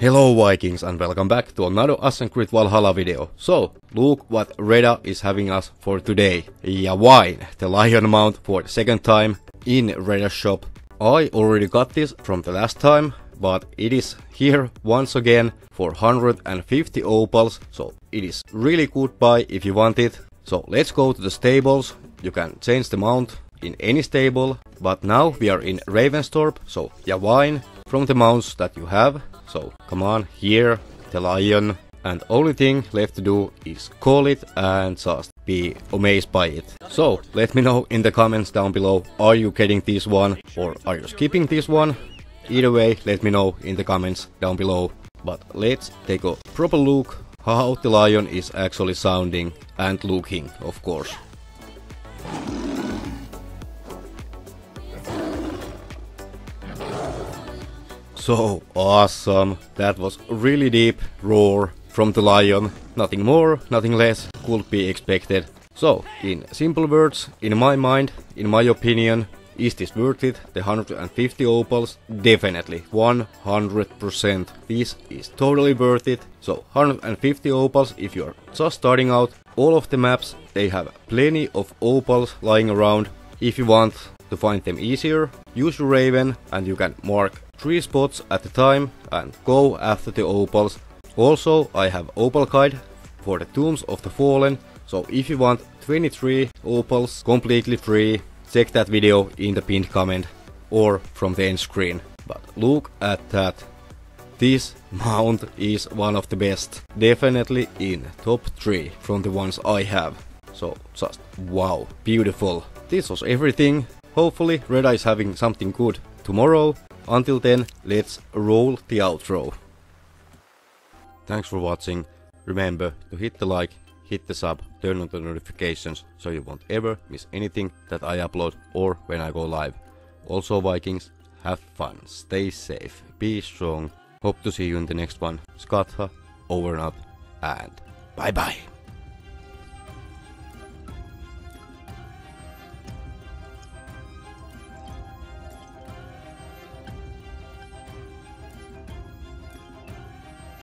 Hello Vikings and welcome back to another Assassin's Creed Valhalla video. So, look what Reda is having us for today. Ywain, the Lion Mount for the second time in Reda's shop. I already got this from the last time, but it is here once again for 150 opals, so it is really good buy if you want it. So let's go to the stables, you can change the mount in any stable, but now we are in Ravensthorpe, so Ywain from the mounts that you have. So come on, here, the lion, and only thing left to do is call it and just be amazed by it. So let me know in the comments down below, are you getting this one or are you skipping this one? Either way, let me know in the comments down below. But let's take a proper look how the lion is actually sounding and looking, of course. So awesome. That was really deep roar from the lion. Nothing more, nothing less could be expected. So, in simple words, in my mind, in my opinion, is this worth it? The 150 opals? Definitely, 100%. This is totally worth it. So 150 opals if you're just starting out. All of the maps, they have plenty of opals lying around. If you want to find them easier, use your Raven and you can mark 3 spots at a time and go after the opals. Also I have opal guide for the Tombs of the Fallen, so if you want 23 opals completely free, check that video in the pinned comment or from the end screen. But look at that. This mount is one of the best, definitely in top 3 from the ones I have. So just wow, beautiful. This was everything. Hopefully Reda is having something good tomorrow until then, let's roll the outro. Thanks for watching. Remember to hit the like, hit the sub, turn on the notifications so you won't ever miss anything that I upload or when I go live. Also Vikings, have fun, stay safe, be strong. Hope to see you in the next one. Skatha, over and out, and bye bye.